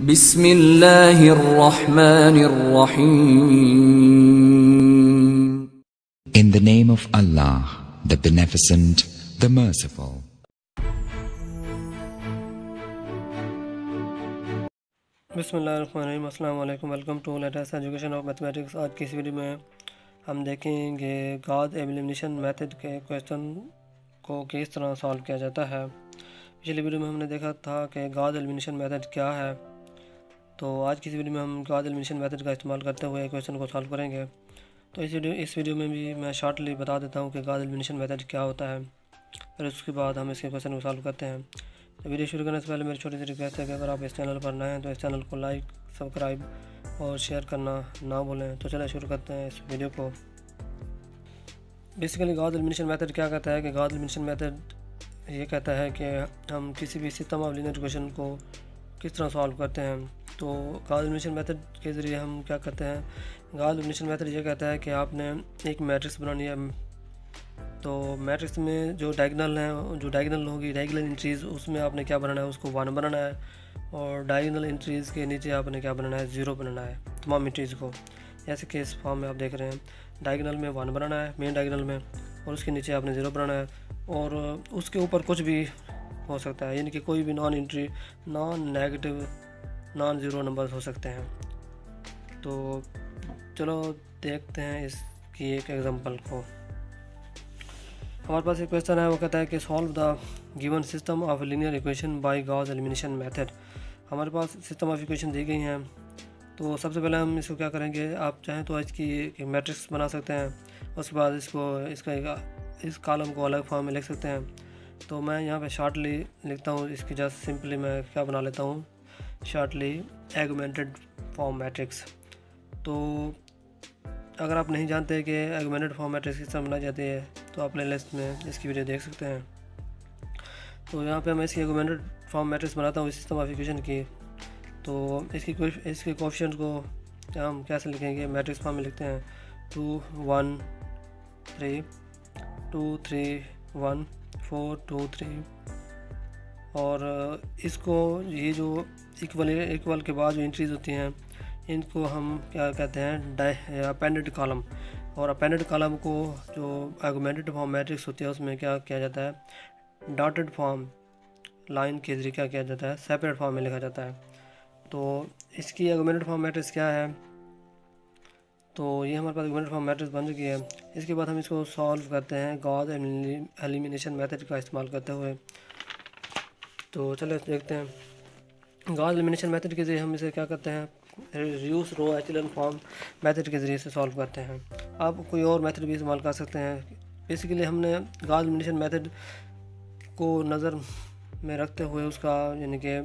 Bismillahirrahmanirrahim. In the name of Allah, the Beneficent, the Merciful. बसमीम welcome to latest education of mathematics आज की इस video में हम देखेंगे गाद एलिमिनेशन मेथड के क्वेश्चन को किस तरह सॉल्व किया जाता है। पिछले वीडियो में हमने देखा था कि गाद एलिमिनेशन मेथड क्या है। तो आज की इस वीडियो में हम गाद एलिमिनेशन मेथड का इस्तेमाल करते हुए क्वेश्चन को सॉल्व करेंगे। तो इस वीडियो इस वीडियो में भी मैं शॉर्टली बता देता हूँ कि गाद एलिमिनेशन मेथड क्या होता है। फिर उसके बाद हम इसके क्वेश्चन को सॉल्व करते हैं। तो वीडियो शुरू करने से पहले मेरी छोटी सी रिक्वेस्ट है कि अगर आप इस चैनल पर नए हैं तो इस चैनल को लाइक सब्सक्राइब और शेयर करना ना भूलें। तो चलिए शुरू करते हैं इस वीडियो को। बेसिकली गाद एलिमिनेशन मेथड क्या कहता है कि गाद एलिमिनेशन मेथड ये कहता है कि हम किसी भी सिस्टम ऑफ़ लीनियर इक्वेशन को किस तरह सॉल्व करते हैं तो गाद एलिमिनेशन मेथड के ज़रिए हम क्या करते हैं? गाद एलिमिनेशन मेथड ये कहता है कि आपने एक मैट्रिक्स बनानी है। तो मैट्रिक्स में जो डायगनल है, जो डायगनल होगी, डायगनल इंट्रीज़ उसमें आपने क्या बनाना है? उसको वन बनाना है और डायगनल इंट्रीज़ के नीचे आपने क्या बनाना है? ज़ीरो बनाना है, तमाम इंट्रीज़ को। जैसे कि इस फॉर्म में आप देख रहे हैं, डायगनल में वन बनाना है मेन डायगनल में, और उसके नीचे आपने ज़ीरो बनाना है। और उसके ऊपर कुछ भी हो सकता है, यानी कि कोई भी non entry non negative non zero number हो सकते हैं। तो चलो देखते हैं इसकी एक एग्ज़ाम्पल को। हमारे पास एक क्वेश्चन है, वो कहता है कि solve the given system of linear equation by Gauss elimination method हमारे पास सिस्टम ऑफ़ इक्वेशन दी गई हैं। तो सबसे पहले हम इसको क्या करेंगे, आप चाहें तो इसकी मैट्रिक्स बना सकते हैं, उसके बाद इसको, इसका इस कॉलम को अलग फॉर्म में लिख सकते हैं। तो मैं यहाँ पे शॉर्टली लिखता हूँ, इसकी जस्ट सिंपली मैं क्या बना लेता हूँ? शॉर्टली एगमेंटेड फॉर्म मैट्रिक्स तो अगर आप नहीं जानते कि एगमेंटेड फॉर्म मैट्रिक्स किस तरह बनाई जाती है तो आप प्ले लिस्ट में इसकी वीडियो देख सकते हैं। तो यहाँ पे मैं इसकी एगमेंटेड फॉर्म मैट्रिक्स बनाता हूँ सिस्टम ऑफ़ इक्वेशन की। तो इसकी इसके क्वेश्चन को हम कैसे लिखेंगे? मैट्रिक्स फॉर्म में लिखते हैं। Two one three two three one four, two, three. और इसको ये जो इक्वल इक्वल के बाद जो एंट्रीज होती हैं, इनको हम क्या कहते हैं अपेंडेड कॉलम और अपेंडेड कॉलम को जो आर्गूमेंटेड फॉर्म मैट्रिक्स होती है, उसमें क्या किया जाता है डॉटेड फॉर्म लाइन के ज़रिए क्या किया जाता है सेपरेट फॉर्म में लिखा जाता है। तो इसकी आर्गूमेंटेड फॉर्म मैट्रिक्स क्या है तो ये हमारे पास आर्गूमेंटेड फॉर्म मैट्रिक्स बन चुकी है। इसके बाद हम इसको सॉल्व करते हैं गॉड एलिमिनेशन मेथड का इस्तेमाल करते हुए। तो चलो देखते हैं। गॉड एलिमिनेशन मेथड के ज़रिए हम इसे क्या करते हैं? Reduce row echelon form method के ज़रिए से सॉल्व करते हैं। आप कोई और मेथड भी इस्तेमाल कर सकते हैं। बेसिकली हमने गाज मिनेशन मेथड को नज़र में रखते हुए उसका, यानी कि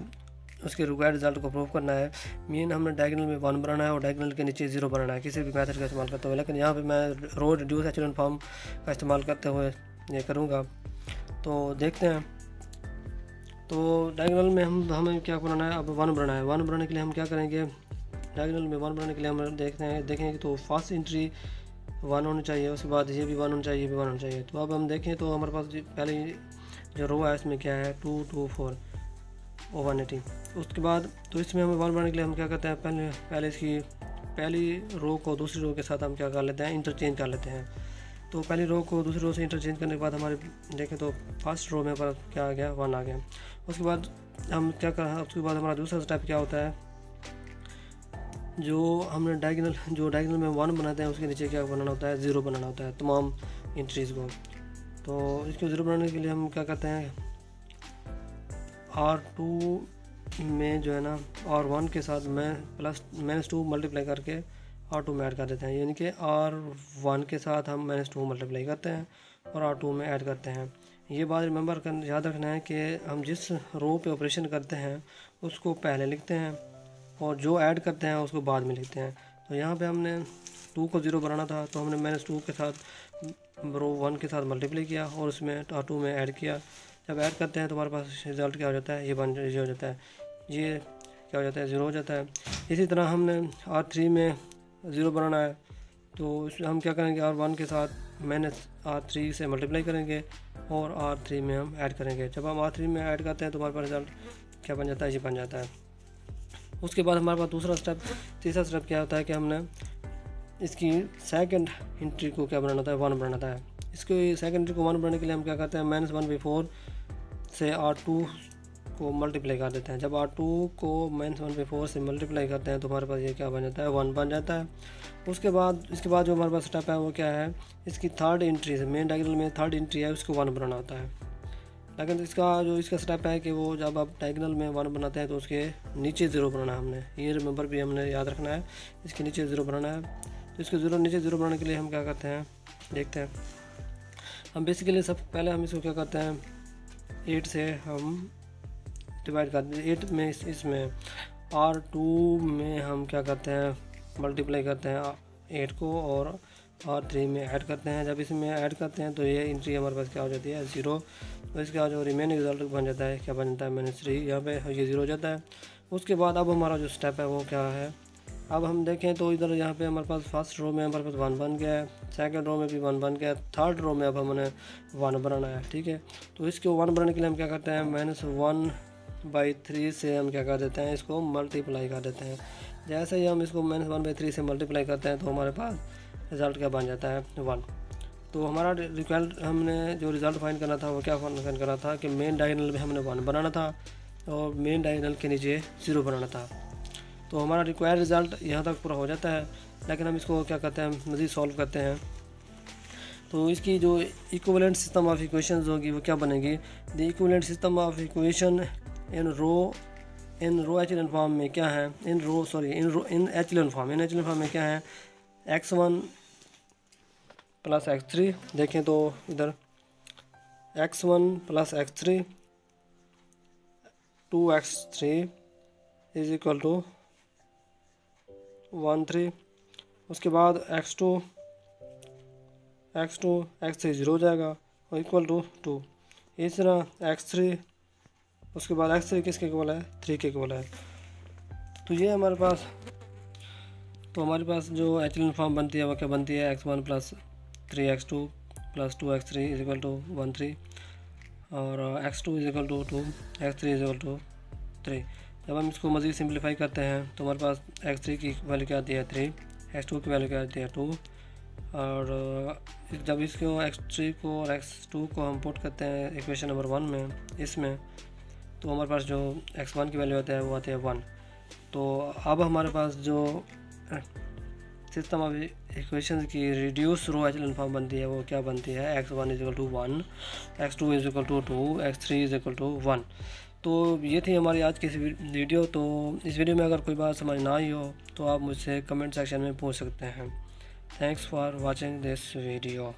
उसके रिक्वायर्ड रिज़ल्ट को प्रूव करना है। मेन हमने डायगनल में वन बनाना है और डायगनल के नीचे ज़ीरो बनाना है। किसी भी मेथड का इस्तेमाल करते हुए। लेकिन यहाँ पर मैं रो रिड्यूस एचलन फॉर्म का इस्तेमाल करते हुए ये करूँगा। तो देखते हैं। तो डायगनल में हम, हमें क्या बनाना है? अब वन बनाना है। वन बनाने के लिए हम क्या करेंगे? डायगनल में वन बनाने के लिए हम देखते हैं, देखेंगे तो फ़र्स्ट एंट्री वन होनी चाहिए। उसके बाद ये भी वन होना चाहिए, ये भी वन होना चाहिए। तो अब हम देखें तो हमारे पास पहले जो रो है, इसमें क्या है? Two two four O one eighty उसके बाद तो इसमें हमें वन बनाने के लिए हम क्या करते हैं? पहले पहले इसकी, पहली रो को दूसरी रो के साथ हम क्या कर लेते हैं? इंटरचेंज कर लेते हैं। तो पहली रो को दूसरी रो से इंटरचेंज करने के बाद हमारे, देखें तो फ़र्स्ट रो में पर क्या आ गया? वन आ गया। उसके बाद हम क्या कर, उसके बाद हमारा दूसरा स्टेप क्या होता है? जो हमने डायगनल जो डायगनल में वन बनाते हैं, उसके नीचे क्या बनाना होता है? ज़ीरो बनाना होता है। तमाम इंट्रीज़ को। तो इसको ज़ीरो बनाने के लिए हम क्या करते हैं? आर टू में जो है ना आर वन के साथ मैं प्लस माइनस टू मल्टीप्लाई करके आर टू में ऐड कर देते हैं। यानी कि आर वन के साथ हम माइनस टू मल्टीप्लाई करते हैं और आर टू में ऐड करते हैं। ये बात रिमेंबर कर याद रखना है कि हम जिस रो पे ऑपरेशन करते हैं, उसको पहले लिखते हैं और जो ऐड करते हैं, उसको बाद में लिखते हैं। तो यहाँ पे हमने टू को ज़ीरो बनाना था तो हमने माइनस टू के साथ रो वन के साथ मल्टीप्लाई किया और उसमें आर टू में ऐड किया। जब ऐड करते हैं तो हमारे पास रिज़ल्ट क्या हो जाता है? ये बन, ये हो जाता है। ये क्या हो जाता है? ज़ीरो हो जाता है। इसी तरह हमने आर थ्री में ज़ीरो बनाना है। तो हम क्या करेंगे? आर वन के साथ माइनस आर थ्री से मल्टीप्लाई करेंगे और आर थ्री में हम ऐड करेंगे। जब हम आर थ्री में ऐड करते हैं तो हमारे पास रिज़ल्ट क्या बन जाता है? ये बन जाता है। उसके बाद हमारे पास दूसरा स्टेप तीसरा स्टेप क्या होता है कि हमने इसकी सेकंड एंट्री को क्या बनाना था वन बनाना है। इसको सेकंड एंट्री को वन बनाने के लिए हम क्या करते हैं? माइनस वन बाई फोर से आर टू को मल्टीप्लाई कर देते हैं। जब आर टू को माइनस वन बाई फोर से मल्टीप्लाई करते हैं तो हमारे पास ये क्या बन जाता है? वन बन जाता है। उसके बाद, इसके बाद जो हमारे पास स्टेप है, वो क्या है? इसकी थर्ड एंट्री मेन डायगनल में थर्ड एंट्री है, उसको वन बनाना होता है। लेकिन इसका, जो इसका स्टेप है कि वो जब आप डायगनल में वन बनाते हैं तो उसके नीचे ज़ीरो बनाना है हमने। ये रिमेंबर भी हमने याद रखना है। इसके नीचे ज़ीरो बनाना है। तो इसके ज़ीरो नीचे ज़ीरो बनाने के लिए हम क्या करते हैं? देखते हैं। हम बेसिकली सब, पहले हम इसको क्या करते हैं? एट से हम डिवाइड करते देते एट में इसमें आर टू में हम क्या करते हैं मल्टीप्लाई करते हैं एट को और और थ्री में ऐड करते हैं। जब इसमें ऐड करते हैं तो ये इंट्री हमारे पास क्या हो जाती है ज़ीरो तो इसके जो रिमेनिंग रिज़ल्ट बन जाता है, क्या बन जाता है मैंने थ्री यहाँ पे ये ज़ीरो हो जाता है। उसके बाद अब हमारा जो स्टेप है वो क्या है अब हम देखें तो इधर यहाँ पे हमारे पास फ़र्स्ट रो में हमारे पास वन बन गया है। सेकंड रो में भी वन बन गया है। थर्ड रो में अब हमने वन बनाना है, ठीक है? तो इसके वन बनाने के लिए हम क्या करते हैं? माइनस वन बाई थ्री से हम क्या कर देते हैं? इसको मल्टीप्लाई कर देते हैं। जैसे ही हम इसको माइनस वन बाई थ्री से मल्टीप्लाई करते हैं तो हमारे पास रिज़ल्ट क्या बन जाता है? वन तो हमारा रिक्वायर्ड हमने जो रिज़ल्ट फाइंड करना था वो क्या फाइंड करना था कि मेन डायगनल में हमने वन बनाना था और मेन डायगनल के नीचे ज़ीरो बनाना था। तो हमारा रिक्वायर्ड रिज़ल्ट यहाँ तक पूरा हो जाता है। लेकिन हम इसको क्या कहते हैं, मज़ीद सॉल्व करते हैं। तो इसकी जो इक्वलेंट सिस्टम ऑफ़ इक्वेशन होगी, वो क्या बनेगी? The equivalent system of equation in row in row echelon form में क्या है? In row sorry in row in echelon form in echelon form में क्या है? X one plus X three देखें तो इधर। X one plus X three two X three is equal to one three, उसके बाद X two X two, X three zero हो जाएगा, और इक्वल टू टू। इस तरह एक्स थ्री, उसके बाद एक्स थ्री किसके इक्वल है? थ्री के इक्वल है। तो ये हमारे पास तो हमारे पास जो एच फॉर्म बनती है, वो क्या बनती है? X one plus three X two plus two X three is equal to one three, और X two is equal to two, X three is equal to three. जब हम इसको मज़ीद सिंप्लीफाई करते हैं तो हमारे पास एक्स थ्री की वैल्यू क्या आती है? थ्री एक्स टू की वैल्यू क्या आती है? टू और जब इसको एक्स थ्री को और एक्स टू को हम पुट करते हैं इक्वेशन नंबर वन में, इसमें तो हमारे पास जो एक्स वन की वैल्यू आता है, वो आती है वन तो अब हमारे पास जो सिस्टम ऑफ़ इक्वेशन की रिड्यूस रो एचलन फॉर्म बनती है, वो क्या बनती है? X one is equal to one X two is equal to two X three is equal to one तो ये थी हमारी आज की वीडियो। तो इस वीडियो में अगर कोई बात समझ ना आई हो तो आप मुझसे कमेंट सेक्शन में पूछ सकते हैं। Thanks for watching this video